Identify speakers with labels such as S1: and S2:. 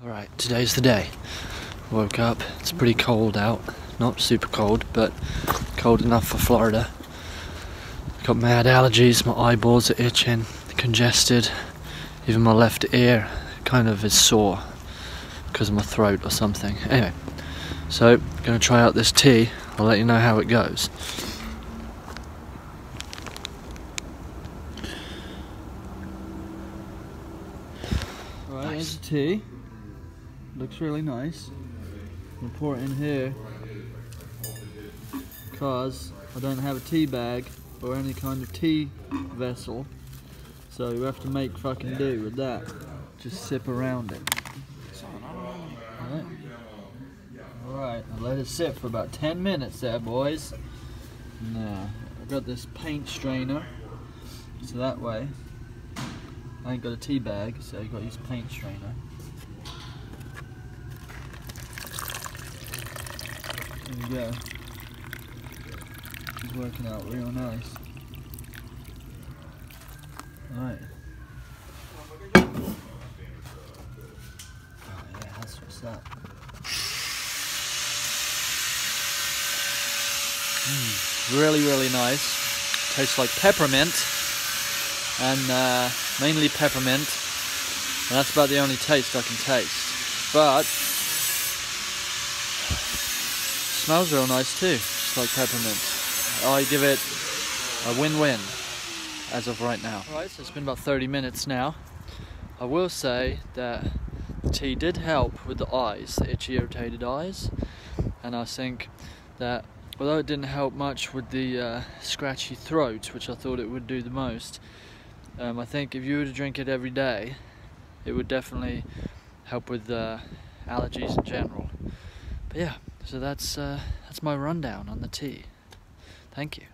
S1: Alright, today's the day. Woke up, it's pretty cold out. Not super cold, but cold enough for Florida. Got mad allergies, my eyeballs are itching, congested. Even my left ear kind of is sore because of my throat or something. Anyway, so gonna try out this tea. I'll let you know how it goes. Alright,
S2: Nice.
S1: there's the tea. Looks really nice. I'm pour it in here because I don't have a tea bag or any kind of tea vessel. So you have to make fucking do with that. Just sip around it. Alright. I'll let it sit for about 10 minutes there, boys. Now, I've got this paint strainer. So that way, I ain't got a tea bag, so you got to use paint strainer. There you go. It's working out real nice. Alright. Oh yeah, that's what's up. Mm, really, really nice. Tastes like peppermint. And uh, mainly peppermint. And that's about the only taste I can taste. But smells real nice too, just like peppermint. I give it a win-win as of right now. Alright, so it's been about 30 minutes now. I will say that the tea did help with the eyes, the itchy, irritated eyes. And I think that although it didn't help much with the uh, scratchy throat, which I thought it would do the most, um, I think if you were to drink it every day, it would definitely help with uh, allergies in general. But yeah, so that's uh, that's my rundown on the tea. Thank you.